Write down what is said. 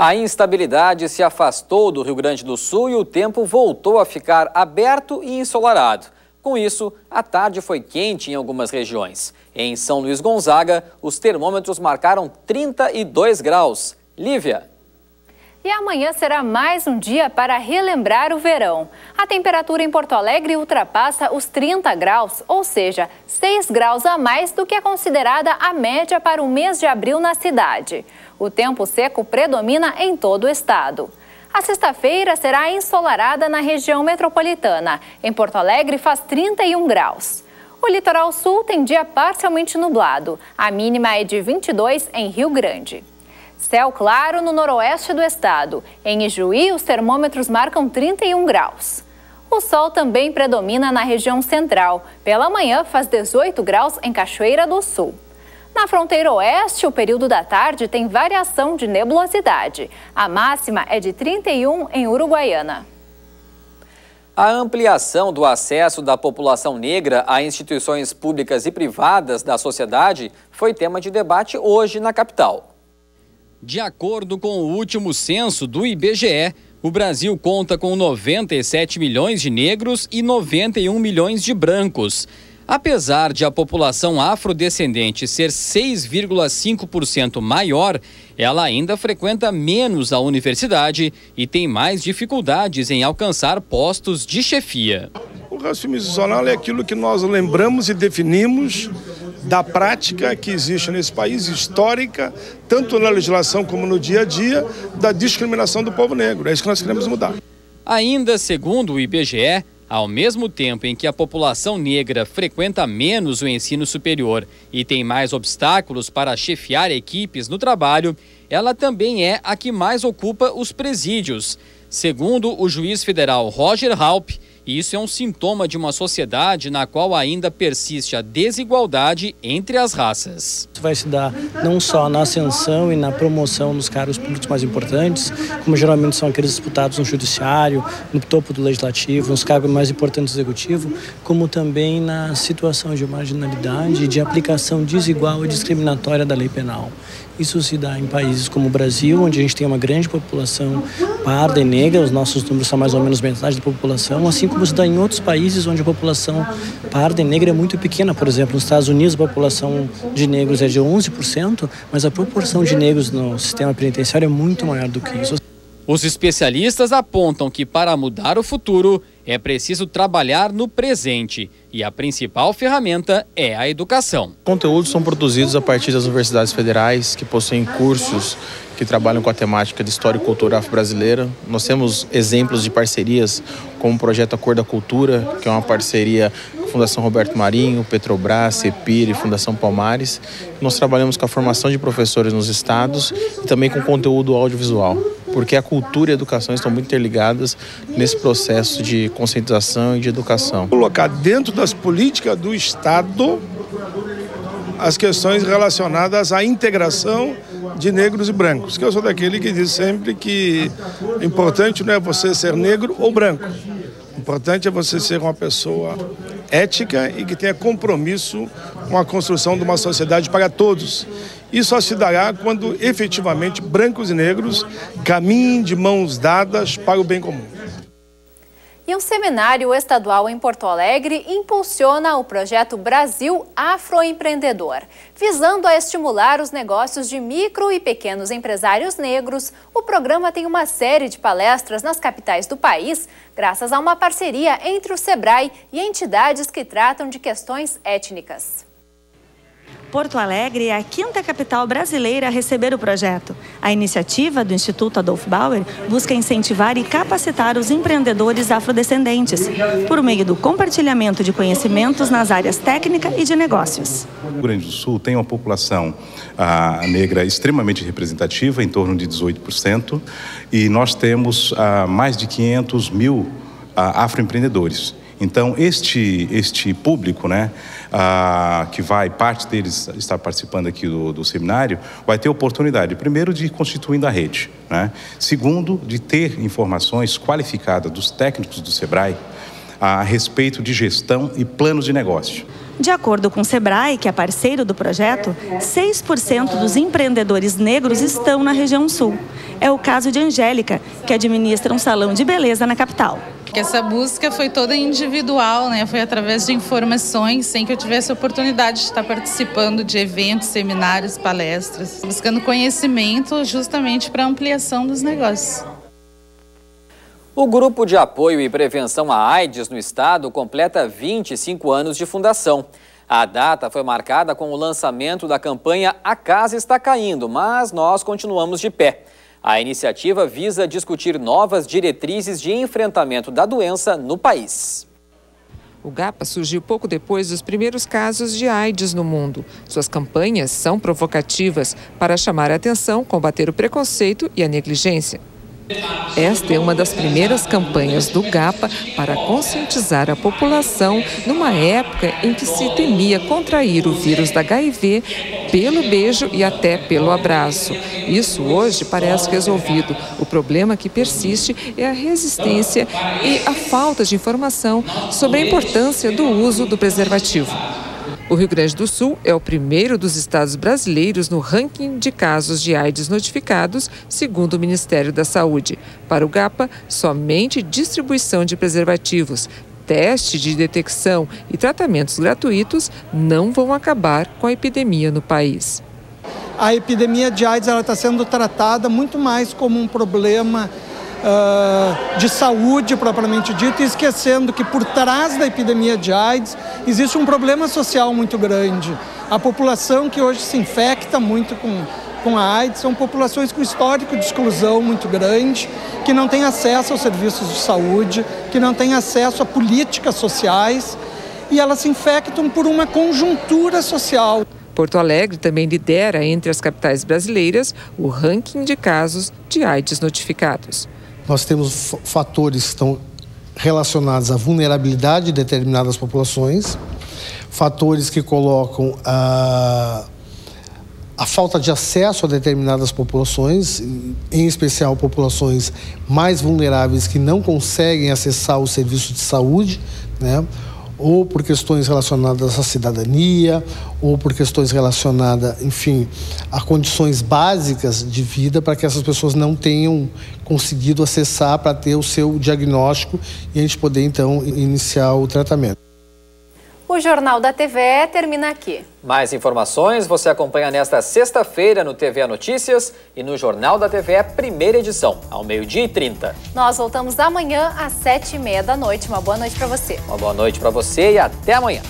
A instabilidade se afastou do Rio Grande do Sul e o tempo voltou a ficar aberto e ensolarado. Com isso, a tarde foi quente em algumas regiões. Em São Luís Gonzaga, os termômetros marcaram 32 graus. Lívia. E amanhã será mais um dia para relembrar o verão. A temperatura em Porto Alegre ultrapassa os 30 graus, ou seja, 6 graus a mais do que é considerada a média para o mês de abril na cidade. O tempo seco predomina em todo o estado. A sexta-feira será ensolarada na região metropolitana. Em Porto Alegre faz 31 graus. O litoral sul tem dia parcialmente nublado. A mínima é de 22 em Rio Grande. Céu claro no noroeste do estado. Em Ijuí, os termômetros marcam 31 graus. O sol também predomina na região central. Pela manhã, faz 18 graus em Cachoeira do Sul. Na fronteira oeste, o período da tarde tem variação de nebulosidade. A máxima é de 31 em Uruguaiana. A ampliação do acesso da população negra a instituições públicas e privadas da sociedade foi tema de debate hoje na capital. De acordo com o último censo do IBGE, o Brasil conta com 97 milhões de negros e 91 milhões de brancos. Apesar de a população afrodescendente ser 6,5% maior, ela ainda frequenta menos a universidade e tem mais dificuldades em alcançar postos de chefia. O racismo institucional é aquilo que nós lembramos e definimos da prática que existe nesse país, histórica, tanto na legislação como no dia a dia, da discriminação do povo negro. É isso que nós queremos mudar. Ainda segundo o IBGE, ao mesmo tempo em que a população negra frequenta menos o ensino superior e tem mais obstáculos para chefiar equipes no trabalho, ela também é a que mais ocupa os presídios. Segundo o juiz federal Roger Halp, isso é um sintoma de uma sociedade na qual ainda persiste a desigualdade entre as raças. Isso vai se dar não só na ascensão e na promoção dos cargos públicos mais importantes, como geralmente são aqueles disputados no judiciário, no topo do legislativo, nos cargos mais importantes do executivo, como também na situação de marginalidade e de aplicação desigual e discriminatória da lei penal. Isso se dá em países como o Brasil, onde a gente tem uma grande população parda e negra, os nossos números são mais ou menos metade da população, assim como se dá em outros países onde a população parda e negra é muito pequena. Por exemplo, nos Estados Unidos a população de negros é de 11%, mas a proporção de negros no sistema penitenciário é muito maior do que isso. Os especialistas apontam que para mudar o futuro é preciso trabalhar no presente e a principal ferramenta é a educação. Conteúdos são produzidos a partir das universidades federais que possuem cursos que trabalham com a temática de história e cultura afro-brasileira. Nós temos exemplos de parcerias como o projeto A Cor da Cultura, que é uma parceria Fundação Roberto Marinho, Petrobras, Cepir e Fundação Palmares. Nós trabalhamos com a formação de professores nos estados e também com conteúdo audiovisual, porque a cultura e a educação estão muito interligadas nesse processo de conscientização e de educação. Colocar dentro das políticas do Estado as questões relacionadas à integração de negros e brancos, que eu sou daquele que diz sempre que o importante não é você ser negro ou branco, o importante é você ser uma pessoa ética e que tenha compromisso com a construção de uma sociedade para todos. Isso só se dará quando efetivamente brancos e negros caminhem de mãos dadas para o bem comum. E um seminário estadual em Porto Alegre impulsiona o projeto Brasil Afroempreendedor. Visando a estimular os negócios de micro e pequenos empresários negros, o programa tem uma série de palestras nas capitais do país, graças a uma parceria entre o SEBRAE e entidades que tratam de questões étnicas. Porto Alegre é a quinta capital brasileira a receber o projeto. A iniciativa do Instituto Adolf Bauer busca incentivar e capacitar os empreendedores afrodescendentes por meio do compartilhamento de conhecimentos nas áreas técnica e de negócios. O Rio Grande do Sul tem uma população ah, negra extremamente representativa, em torno de 18%, e nós temos ah, mais de 500 mil ah, afroempreendedores. Então, este, este público, né, ah, que vai, parte deles está participando aqui do, do, seminário, vai ter oportunidade, primeiro, de ir constituindo a rede, né? segundo, de ter informações qualificadas dos técnicos do SEBRAE a respeito de gestão e planos de negócio. De acordo com o Sebrae, que é parceiro do projeto, 6% dos empreendedores negros estão na região sul. é o caso de Angélica, que administra um salão de beleza na capital. Que essa busca foi toda individual, né? Foi através de informações, sem que eu tivesse oportunidade de estar participando de eventos, seminários, palestras, buscando conhecimento justamente para ampliação dos negócios. O Grupo de Apoio e Prevenção à AIDS no Estado completa 25 anos de fundação. A data foi marcada com o lançamento da campanha A Casa Está Caindo, mas nós continuamos de pé. A iniciativa visa discutir novas diretrizes de enfrentamento da doença no país. O GAPA surgiu pouco depois dos primeiros casos de AIDS no mundo. Suas campanhas são provocativas para chamar a atenção, combater o preconceito e a negligência. Esta é uma das primeiras campanhas do GAPA para conscientizar a população numa época em que se temia contrair o vírus da HIV pelo beijo e até pelo abraço. Isso hoje parece resolvido. O problema que persiste é a resistência e a falta de informação sobre a importância do uso do preservativo. O Rio Grande do Sul é o primeiro dos estados brasileiros no ranking de casos de AIDS notificados, segundo o Ministério da Saúde. Para o GAPA, somente distribuição de preservativos, teste de detecção e tratamentos gratuitos não vão acabar com a epidemia no país. A epidemia de AIDS está sendo tratada muito mais como um problema uh, de saúde propriamente dito, e esquecendo que por trás da epidemia de AIDS existe um problema social muito grande. A população que hoje se infecta muito com, com a AIDS são populações com histórico de exclusão muito grande, que não têm acesso aos serviços de saúde, que não têm acesso a políticas sociais e elas se infectam por uma conjuntura social. Porto Alegre também lidera entre as capitais brasileiras o ranking de casos de AIDS notificados. Nós temos fatores que estão relacionados à vulnerabilidade de determinadas populações, fatores que colocam a, a falta de acesso a determinadas populações, em especial populações mais vulneráveis que não conseguem acessar o serviço de saúde, né? Ou por questões relacionadas à cidadania, ou por questões relacionadas, enfim, a condições básicas de vida para que essas pessoas não tenham conseguido acessar para ter o seu diagnóstico e a gente poder então iniciar o tratamento. O Jornal da TVE termina aqui. Mais informações você acompanha nesta sexta-feira no TVE Notícias e no Jornal da TVE, primeira edição, ao meio-dia e 30. Nós voltamos amanhã às sete e meia da noite. Uma boa noite para você. Uma boa noite para você e até amanhã.